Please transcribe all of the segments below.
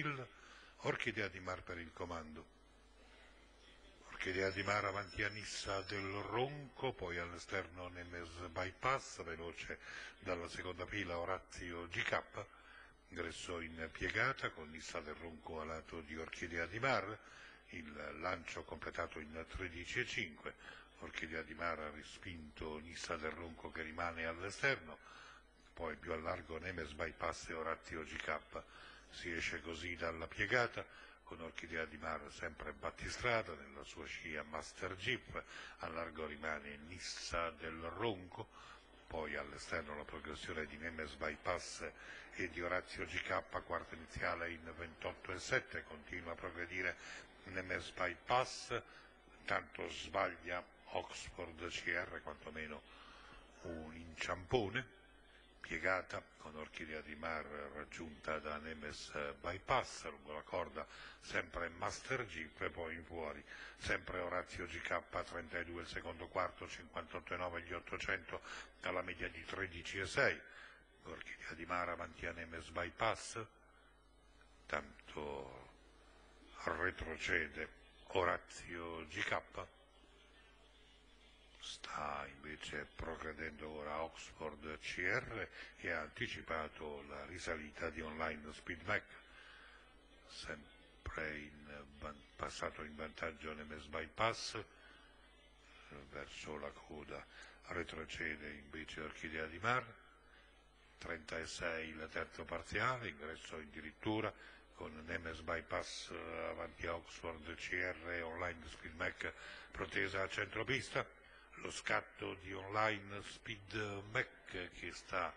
il Orchidea di Mar per il comando. Orchidea di Mar avanti a Nissa del Ronco, poi all'esterno Nemes Bypass, veloce dalla seconda fila Orazio GK, ingresso in piegata con Nissa del Ronco a lato di Orchidea di Mar, il lancio completato in 13,5, Orchidea di Mar ha respinto Nissa del Ronco che rimane all'esterno, poi più a largo Nemes Bypass e Orazio GK. Si esce così dalla piegata con Orchidea di Mar sempre battistrada nella sua scia Master Jeep, a largo rimane Nissa del Ronco, poi all'esterno la progressione di Nemes Bypass e di Orazio GK, quarta iniziale in 28,7, continua a progredire Nemes Bypass, tanto sbaglia Oxford CR, quantomeno un inciampone, piegata con Orchidea di Mar raggiunta da Nemes Bypass, lungo la corda sempre Master Jeep e poi in fuori sempre Orazio GK 32 il secondo quarto 58,9 gli 800 alla media di 13,6 Orchidea di Mar avanti a Nemes Bypass. Tanto retrocede Orazio GK sta invece progredendo ora Oxford CR e ha anticipato la risalita di online Speedmac, sempre in, passato in vantaggio Nemes Bypass, verso la coda. Retrocede invece Orchidea di Mar, 36 il terzo parziale, ingresso addirittura con Nemes Bypass avanti a Oxford CR online Speedmac protesa a centropista lo scatto di online Speed Mac che sta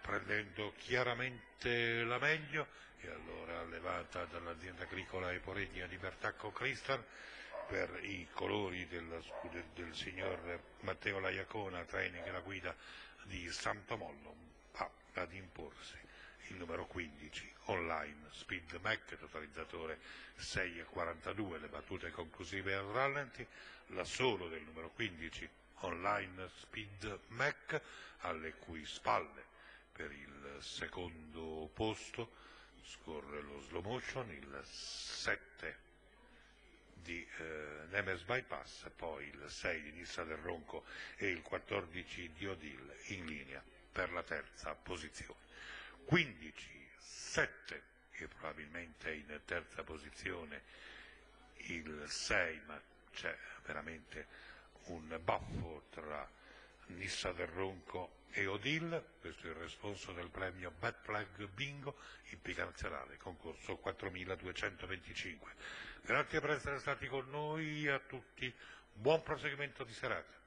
prendendo chiaramente la meglio. E allora levata dall'azienda agricola eporetica di Bertacco Cristal per i colori del, del signor Matteo Laiacona, training e la guida di Santomollo, va ad imporsi il numero 15 online Speed Mac, totalizzatore 6,42, le battute conclusive al rallenti, l'assolo del numero 15 online Speed Mac, alle cui spalle per il secondo posto scorre lo slow motion, il 7 di eh, Nemes Bypass, poi il 6 di Nissa del Ronco e il 14 di Odile in linea per la terza posizione. 15, 7 e probabilmente in terza posizione il 6, ma c'è veramente un baffo tra Nissa del Ronco e Odil, questo è il responso del premio Bad Flag Bingo, Ippica Nazionale, concorso 4225. Grazie per essere stati con noi a tutti, buon proseguimento di serata.